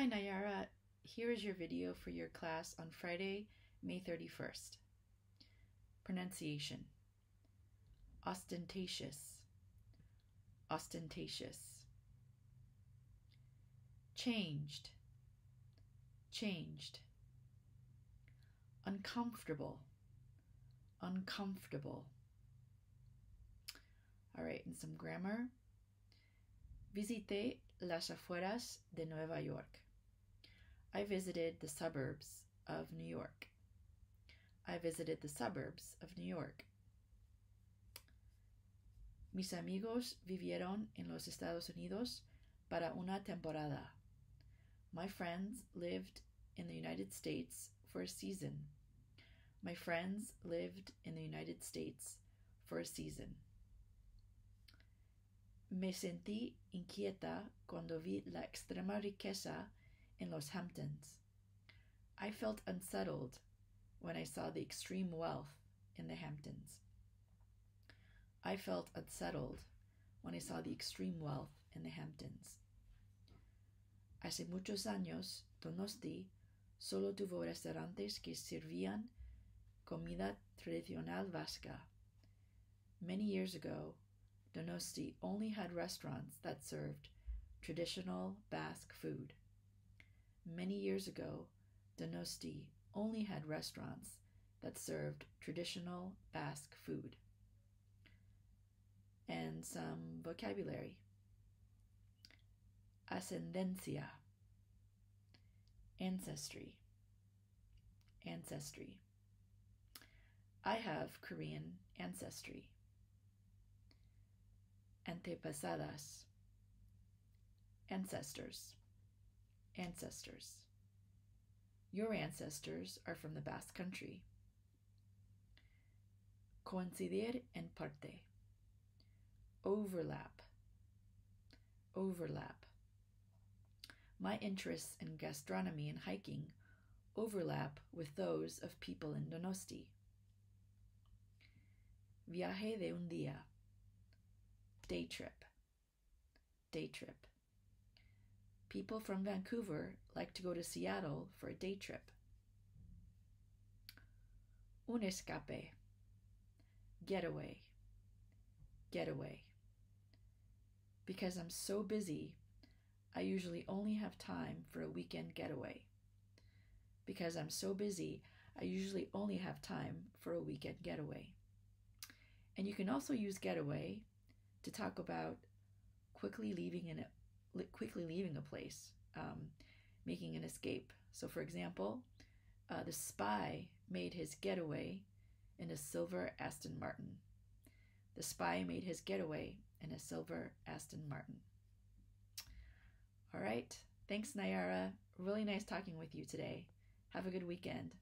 Hi Naiara, here is your video for your class on Friday, May 31st. Pronunciation Ostentatious, ostentatious. Changed, changed. Uncomfortable, uncomfortable. All right, and some grammar. Visité las afueras de Nueva York. I visited the suburbs of New York. I visited the suburbs of New York. Mis amigos vivieron en los Estados Unidos para una temporada. My friends lived in the United States for a season. My friends lived in the United States for a season. Me sentí inquieta cuando vi la extrema riqueza en los Hamptons. I felt unsettled when I saw the extreme wealth in the Hamptons. I felt unsettled when I saw the extreme wealth in the Hamptons. Hace muchos años, Donosti solo tuvo restaurantes que servían comida tradicional vasca. Many years ago, Donosti only had restaurants that served traditional Basque food. Many years ago, Donosti only had restaurants that served traditional Basque food. And some vocabulary. Ascendencia, ancestry, ancestry. I have Korean ancestry. Antepasadas, ancestors, ancestors. Your ancestors are from the Basque Country. Coincidir en parte. Overlap. Overlap. My interests in gastronomy and hiking overlap with those of people in Donosti. Viaje de un día day trip. Day trip. People from Vancouver like to go to Seattle for a day trip. Un escape. Getaway. Getaway. Because I'm so busy, I usually only have time for a weekend getaway. Because I'm so busy, I usually only have time for a weekend getaway. And you can also use getaway to talk about quickly leaving in a, quickly leaving a place, um, making an escape. So, for example, uh, the spy made his getaway in a silver Aston Martin. The spy made his getaway in a silver Aston Martin. All right. Thanks, Naiara. Really nice talking with you today. Have a good weekend.